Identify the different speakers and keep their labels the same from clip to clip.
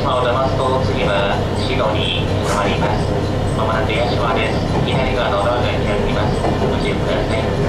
Speaker 1: 島を
Speaker 2: 出ますと次は
Speaker 1: 後ろに止まります。まもなく八島です。左側のドアが開きます。ご注意ください。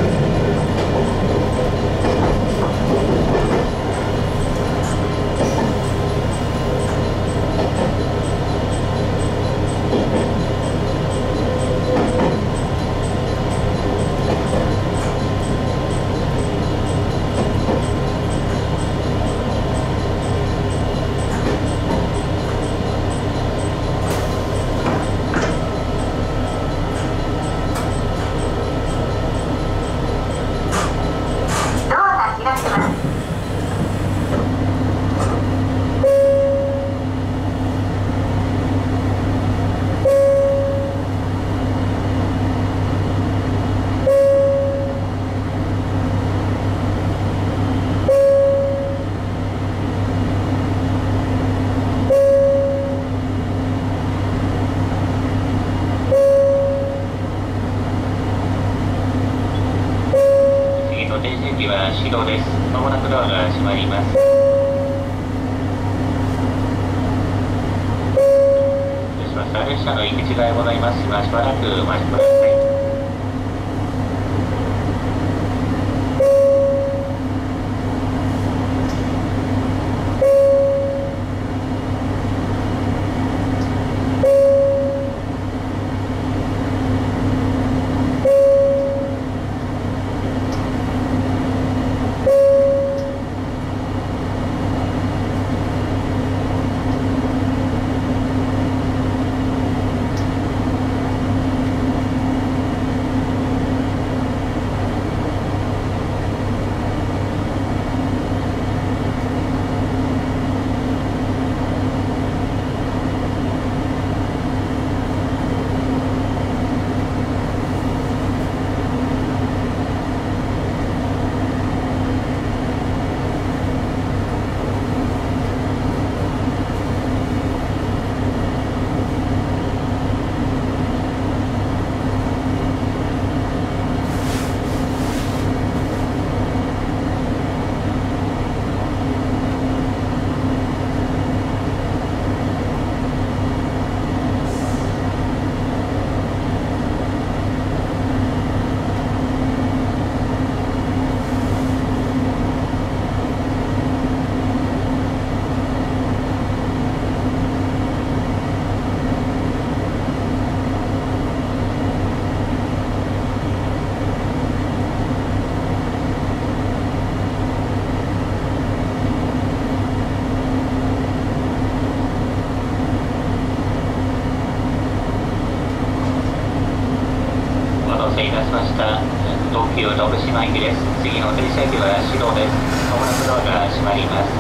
Speaker 1: 徳島行きです。次の停車駅は指導です。もなくドアが閉まります。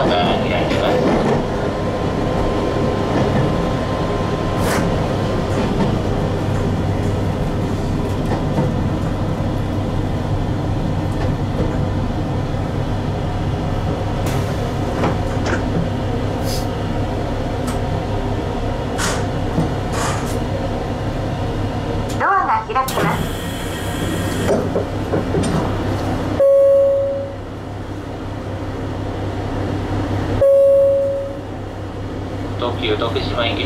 Speaker 1: 네. বেশি মাইগ্রেন